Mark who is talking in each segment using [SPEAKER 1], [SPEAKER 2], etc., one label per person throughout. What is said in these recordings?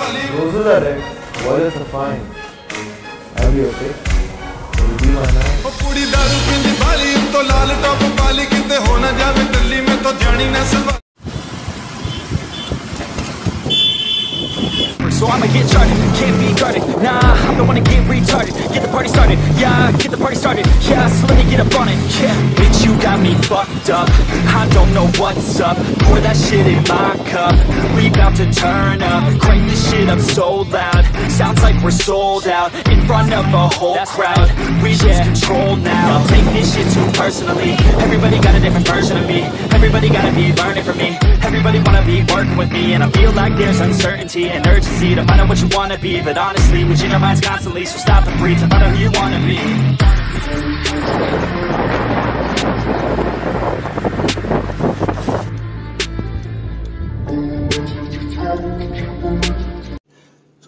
[SPEAKER 1] Those are the What is the fine? I'll be okay. Will be my night.
[SPEAKER 2] So I'ma get started, can't be guarded. Nah, I'm the one to get retarded. Get the party started, yeah, get the party started. Yeah, so let me get up on it, yeah. Bitch, you got me fucked up. I don't know what's up. Pour that shit in my cup. We bout to turn up. Crank this shit up so loud. Sounds like we're sold out In front of a whole crowd. We lose control now. I'll take this shit too personally. Everybody got a different version of me. Everybody gotta be learning from me. Everybody wanna be working with me. And I feel like there's uncertainty and urgency To find out what you wanna be But honestly, we change our minds constantly So stop and breathe to find out who you wanna be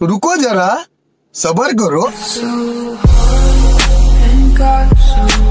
[SPEAKER 3] रुको जरा सबर करो
[SPEAKER 4] and got so